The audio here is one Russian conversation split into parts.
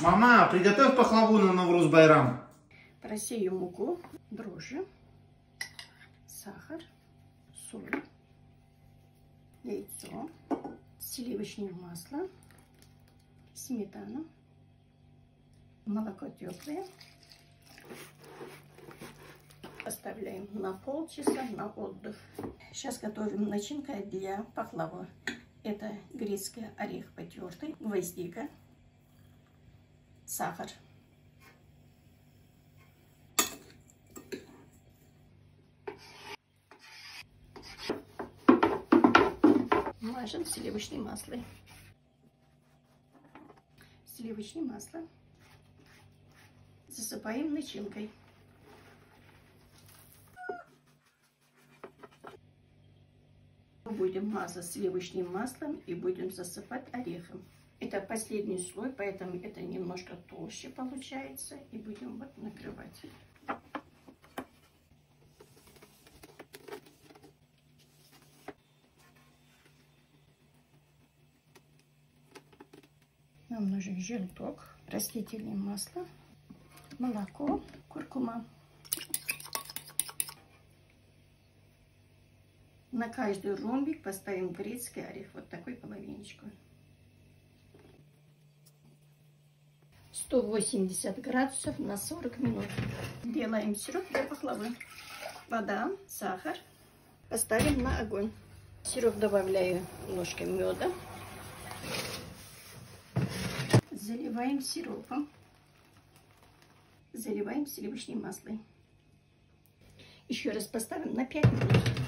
Мама, приготовь пахлаву на Навруз Байрам. Просею муку, дрожжи, сахар, соль, яйцо, сливочное масло, сметана, молоко теплое. Оставляем на полчаса на отдых. Сейчас готовим начинка для пахлавы. Это грецкий орех потертый, гвоздика, сахар. Мажем сливочным маслом. Сливочное масло засыпаем начинкой. Будем мазать сливочным маслом и будем засыпать орехом. Это последний слой, поэтому это немножко толще получается. И будем вот накрывать. Нам нужен желток, растительное масло, молоко, куркума. На каждый ромбик поставим грецкий орех, вот такой половиночку. 180 градусов на 40 минут. Делаем сироп для пахлавы. Вода, сахар. Поставим на огонь. Сироп добавляю ложкой меда. Заливаем сиропом. Заливаем сливочным маслом. Еще раз поставим на 5 минут.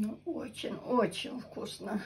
Ну, очень-очень вкусно.